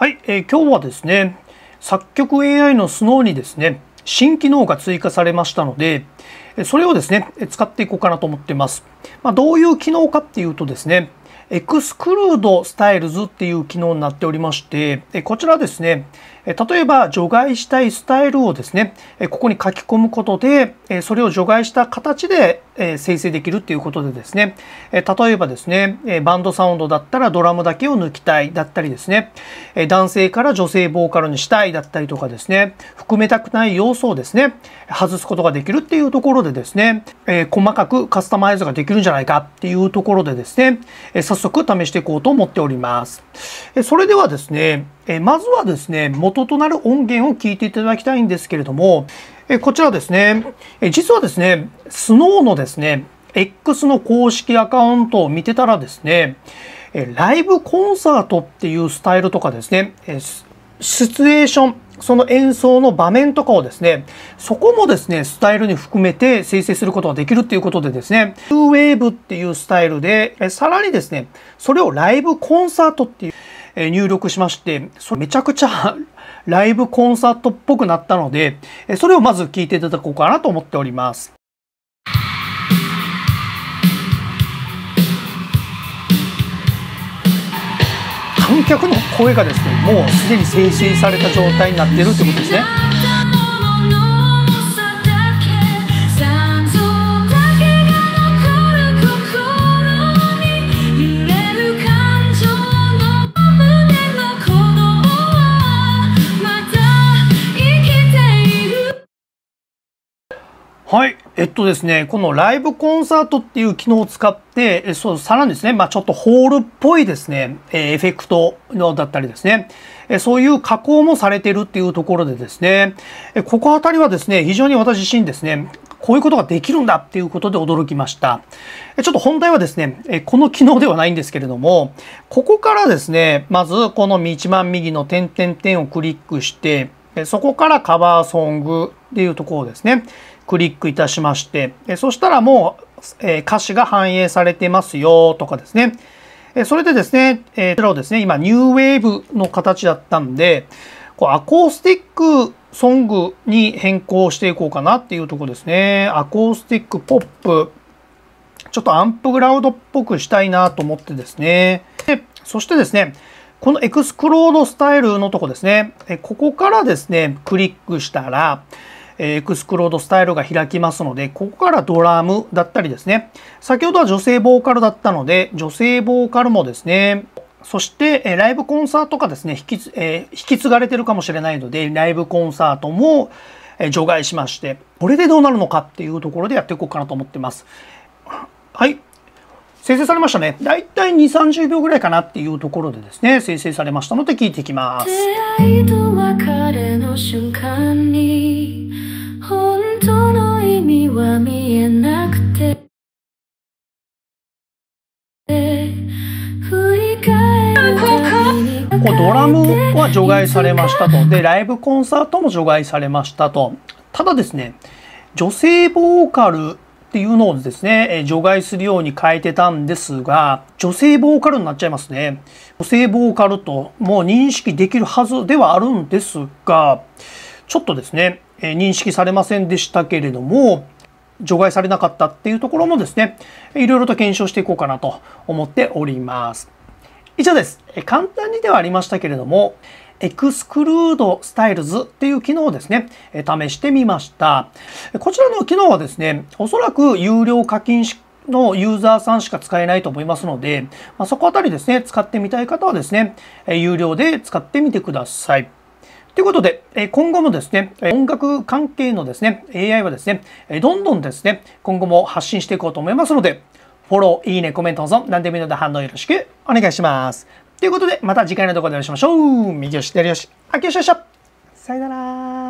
はい、えー、今日はですね、作曲 AI のスノーにですね、新機能が追加されましたので、それをですね、使っていこうかなと思っています。まあ、どういう機能かっていうとですね、エクスクルードスタイルズっていう機能になっておりまして、こちらですね、例えば除外したいスタイルをですね、ここに書き込むことで、それを除外した形で生成できるっていうことでですね、例えばですね、バンドサウンドだったらドラムだけを抜きたいだったりですね、男性から女性ボーカルにしたいだったりとかですね、含めたくない要素をですね、外すことができるっていうところでですね、細かくカスタマイズができるんじゃないかっていうところでですね、早速試していこうと思っております。それではですね、まずはですね、元となる音源を聞いていただきたいんですけれども、えこちらですね、え実はですね、スノーのですね、X の公式アカウントを見てたらですね、えライブコンサートっていうスタイルとかですね、えシチュエーション、その演奏の場面とかをですね、そこもですね、スタイルに含めて生成することができるっていうことでですね、2ウェーブっていうスタイルで、さらにですね、それをライブコンサートっていう入力しまして、それめちゃくちゃライブコンサートっぽくなったので、それをまず聞いていただこうかなと思っております。観客の声がですね、もうすでに精神された状態になっているということですね。はい。えっとですね、このライブコンサートっていう機能を使って、えそう、さらにですね、まあちょっとホールっぽいですね、えエフェクトのだったりですね、えそういう加工もされてるっていうところでですね、えここあたりはですね、非常に私自身ですね、こういうことができるんだっていうことで驚きました。ちょっと本題はですね、この機能ではないんですけれども、ここからですね、まずこの一番右の点々点をクリックして、そこからカバーソングっていうところですね。クリックいたしまして、そしたらもう、え歌詞が反映されてますよとかですね。それでですね、えこちらをですね、今、ニューウェーブの形だったんで、こうアコースティックソングに変更していこうかなっていうとこですね。アコースティックポップ。ちょっとアンプグラウドっぽくしたいなと思ってですね。でそしてですね、このエクスクロードスタイルのとこですね。ここからですね、クリックしたら、エクスクロードスタイルが開きますので、ここからドラムだったりですね。先ほどは女性ボーカルだったので、女性ボーカルもですね、そして、ライブコンサートがですね、引き,、え引き継がれてるかもしれないので、ライブコンサートも除外しまして、これでどうなるのかっていうところでやっていこうかなと思ってます。はい。生成されましたね。だいたい2、30秒ぐらいかなっていうところでですね、生成されましたので聞いていきます。出会いと別れの瞬間にこうドラムは除外されましたとでライブコンサートも除外されましたとただですね女性ボーカルっていうのをですね、除外するように変えてたんですが、女性ボーカルになっちゃいますね。女性ボーカルともう認識できるはずではあるんですが、ちょっとですね、認識されませんでしたけれども、除外されなかったっていうところもですね、いろいろと検証していこうかなと思っております。以上です。簡単にではありましたけれども、エクスクルードスタイルズっていう機能をですね、試してみました。こちらの機能はですね、おそらく有料課金のユーザーさんしか使えないと思いますので、まあ、そこあたりですね、使ってみたい方はですね、有料で使ってみてください。ということで、今後もですね、音楽関係のですね、AI はですね、どんどんですね、今後も発信していこうと思いますので、フォロー、いいね、コメント、保存、何でもいいので反応よろしくお願いします。ということで、また次回の動画でお会いしましょう。右よし、左よし、あきよしよしさよなら